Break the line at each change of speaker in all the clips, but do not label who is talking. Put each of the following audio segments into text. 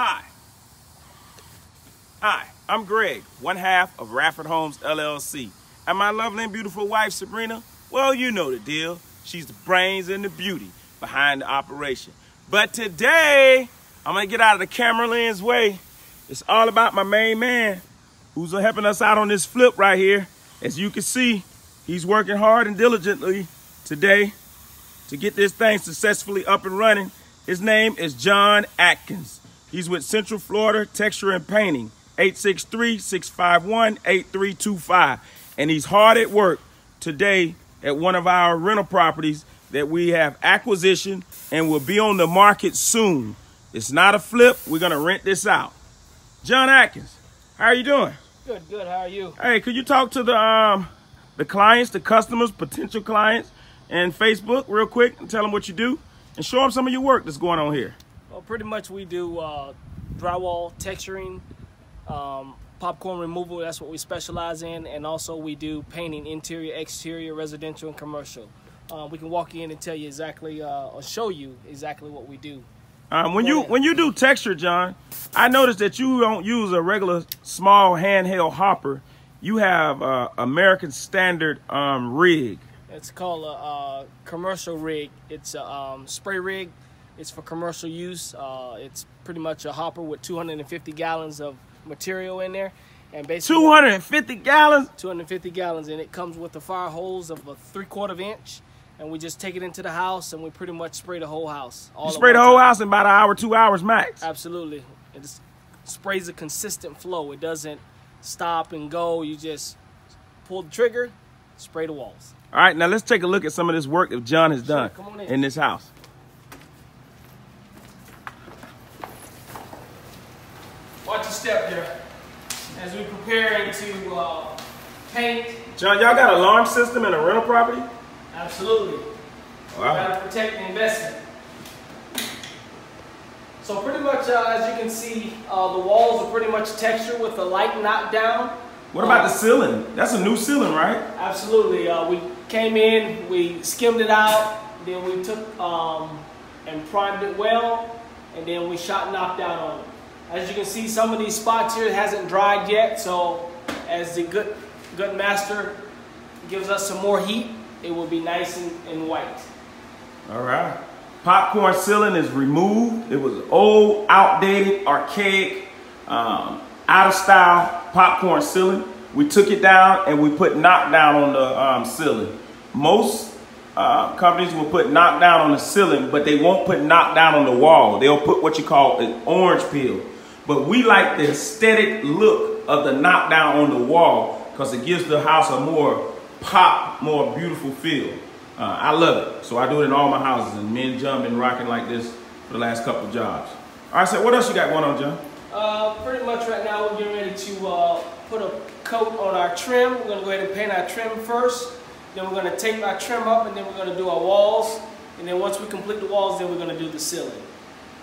Hi. Hi, I'm Greg, one half of Radford Homes LLC. And my lovely and beautiful wife, Sabrina, well, you know the deal. She's the brains and the beauty behind the operation. But today, I'm gonna get out of the camera lens way. It's all about my main man who's helping us out on this flip right here. As you can see, he's working hard and diligently today to get this thing successfully up and running. His name is John Atkins. He's with Central Florida Texture and Painting, 863-651-8325. And he's hard at work today at one of our rental properties that we have acquisition and will be on the market soon. It's not a flip. We're going to rent this out. John Atkins, how are you doing?
Good, good. How are you?
Hey, could you talk to the um the clients, the customers, potential clients, and Facebook real quick and tell them what you do and show them some of your work that's going on here?
Well, pretty much we do uh, drywall texturing, um, popcorn removal. That's what we specialize in, and also we do painting, interior, exterior, residential, and commercial. Uh, we can walk in and tell you exactly uh, or show you exactly what we do.
Um, when you when you do texture, John, I noticed that you don't use a regular small handheld hopper. You have uh, American Standard um, rig.
It's called a, a, commercial rig. It's a um, spray rig. It's for commercial use. Uh, it's pretty much a hopper with 250 gallons of material in there.
And basically 250 gallons?
250 gallons, and it comes with the fire hose of a three quarter inch and we just take it into the house and we pretty much spray the whole house.
you spray the whole time. house in about an hour, two hours max.
Absolutely. It just sprays a consistent flow. It doesn't stop and go. You just pull the trigger, spray the walls.
All right, now let's take a look at some of this work that John has done
sure, in.
in this house.
Watch your step here. Prepare to uh, paint.
John, y'all got an alarm system in a rental property?
Absolutely. Wow. got to protect the investment. So pretty much, uh, as you can see, uh, the walls are pretty much textured with a light knockdown.
What about the ceiling? That's a new ceiling, right?
Absolutely. Uh, we came in, we skimmed it out, then we took um, and primed it well, and then we shot knockdown on it. As you can see, some of these spots here hasn't dried yet, so as the good, gut master gives us some more heat, it will be nice and, and white.
All right. Popcorn ceiling is removed. It was old, outdated, archaic, um, out of style popcorn ceiling. We took it down and we put knockdown on the um, ceiling. Most uh, companies will put knockdown on the ceiling, but they won't put knockdown on the wall. They'll put what you call an orange peel. But we like the aesthetic look of the knockdown on the wall because it gives the house a more pop, more beautiful feel. Uh, I love it. So I do it in all my houses. And me and John been rocking like this for the last couple jobs. All right, so what else you got going on, John?
Uh, pretty much right now we're getting ready to uh, put a coat on our trim. We're going to go ahead and paint our trim first. Then we're going to tape our trim up and then we're going to do our walls. And then once we complete the walls, then we're going to do the ceiling.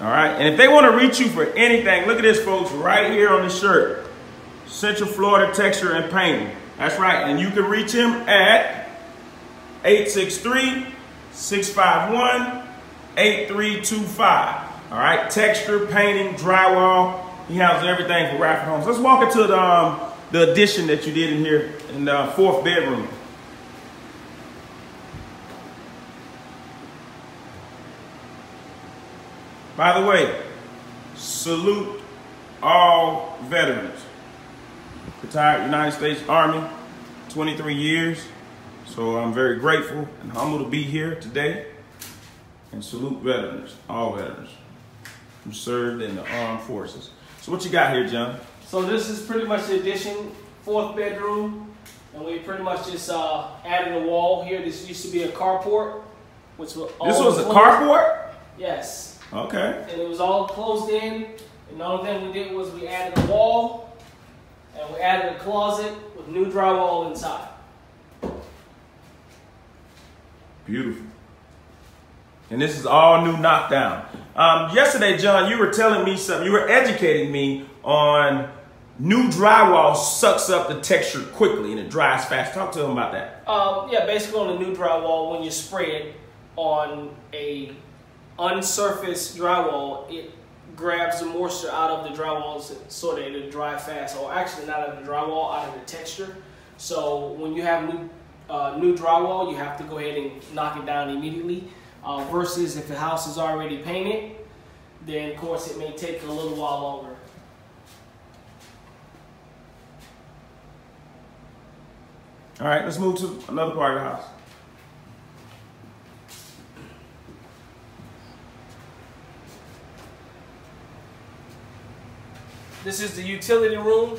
All right, and if they want to reach you for anything, look at this, folks, right here on the shirt. Central Florida Texture and Painting. That's right. And you can reach him at 863-651-8325. All right. Texture, painting, drywall. He has everything for Radford Homes. Let's walk into the, um, the addition that you did in here in the fourth bedroom. By the way, salute all veterans retired United States Army, 23 years. So I'm very grateful and humble to be here today and salute veterans, all veterans who served in the armed forces. So what you got here, John?
So this is pretty much the addition, fourth bedroom, and we pretty much just uh, added a wall here. This used to be a carport, which was
this was a carport.
Yes.
Okay.
And it was all closed in. And the only thing we did was we added a wall and we added a closet with new drywall inside.
Beautiful. And this is all new knockdown. Um, yesterday, John, you were telling me something. You were educating me on new drywall sucks up the texture quickly and it dries fast. Talk to them about that.
Um, yeah, basically on the new drywall, when you spray it on a unsurfaced drywall, it grabs the moisture out of the drywall so that it'll dry fast. Or actually, not out of the drywall, out of the texture. So when you have new uh, new drywall, you have to go ahead and knock it down immediately. Uh, versus if the house is already painted, then of course it may take a little while longer.
All right, let's move to another part of the house.
This is the utility room.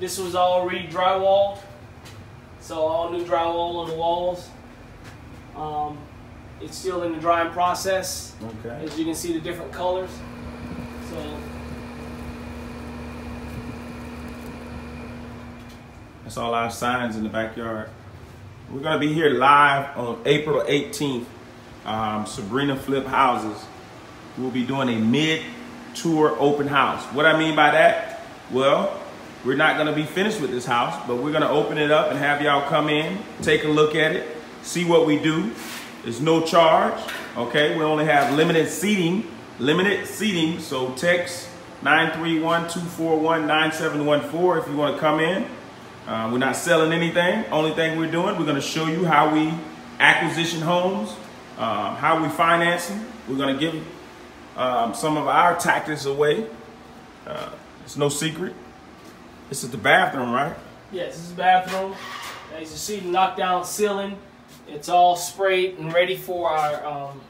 This was already drywalled. So all new drywall on the walls. Um, it's still in the drying process.
Okay.
As you can see the different colors. So
That's all our signs in the backyard. We're gonna be here live on April 18th. Um, Sabrina Flip Houses. We'll be doing a mid-tour open house. What I mean by that? Well, we're not gonna be finished with this house, but we're gonna open it up and have y'all come in, take a look at it, see what we do. There's no charge, okay? We only have limited seating, limited seating, so text 931-241-9714 if you wanna come in. Uh, we're not selling anything. Only thing we're doing, we're going to show you how we acquisition homes, uh, how we financing. We're going to give um, some of our tactics away. Uh, it's no secret. This is the bathroom, right?
yes, this is the bathroom. As you see, the knockdown ceiling. It's all sprayed and ready for our um,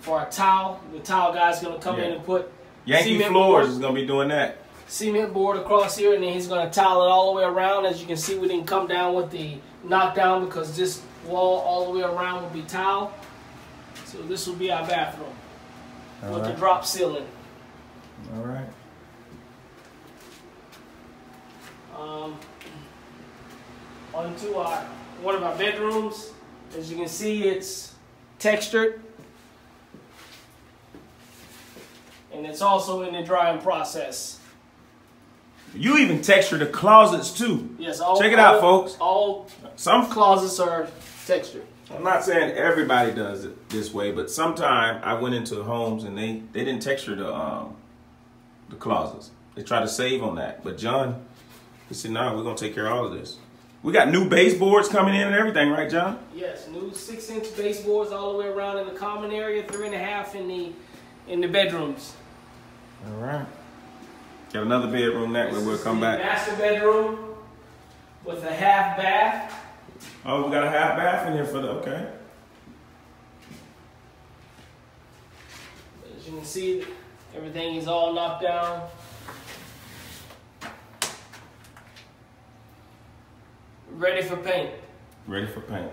for our tile. The tile guy's gonna come in and put
Yankee
cement
Floors
board-
is going to be doing that.
cement board across here, and then he's gonna tile it all the way around. As you can see, we didn't come down with the knockdown because this wall all the way around will be tile. So this will be our bathroom
All
with the drop ceiling.
All right.
Um, onto our one of our bedrooms. As you can see, it's textured. And it's also in the drying process.
You even texture the closets too.
Yes, all,
Check it out, folks.
All
Some
closets are textured.
I'm not saying everybody does it this way, but sometime I went into homes and they, they didn't texture the um, the closets. They try to save on that. But John, he said, "No, we're gonna take care of all of this. We got new baseboards coming in and everything, right, John?
Yes, new six inch baseboards all the way around in the common area, three and a half in the in the bedrooms.
All right. Got another bedroom that way. We'll come back.
Master bedroom with a half bath.
Oh, we got a half bath in here for the okay.
As you can see, everything is all knocked down. Ready for paint.
Ready for paint.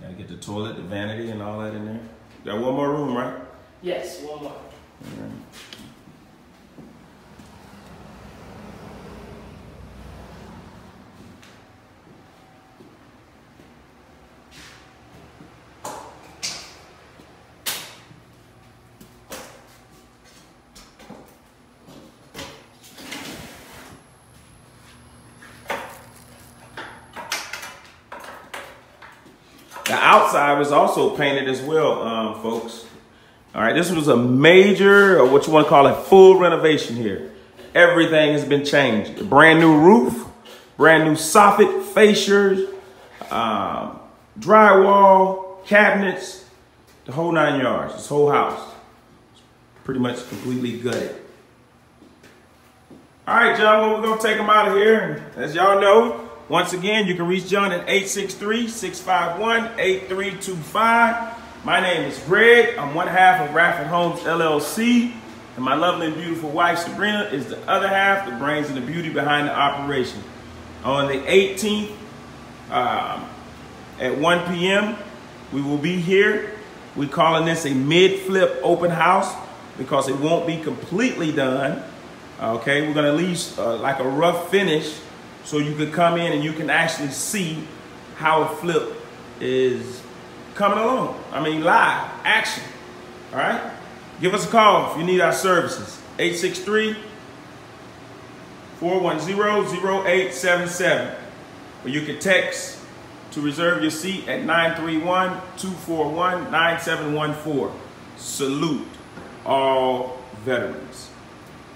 Gotta get the toilet, the vanity, and all that in there. Got one more room, right?
Yes, one more.
The outside was also painted as well, um, folks. All right, this was a major, or what you want to call a full renovation here. Everything has been changed. Brand new roof, brand new soffit, fascias, um, drywall, cabinets, the whole nine yards. This whole house, pretty much completely gutted. All right, John, well, we're going to take them out of here. As y'all know, once again, you can reach John at 863-651-8325. My name is Greg. I'm one half of Radford Homes LLC. And my lovely and beautiful wife, Sabrina, is the other half, the brains and the beauty behind the operation. On the 18th, um, at 1 p.m., we will be here. We're calling this a mid-flip open house because it won't be completely done. Okay, we're gonna leave uh, like a rough finish so you can come in and you can actually see how a flip is coming along. I mean, live, action. All right? Give us a call if you need our services. 863 410 0877. Or you can text to reserve your seat at 931-241-9714. Salute all veterans.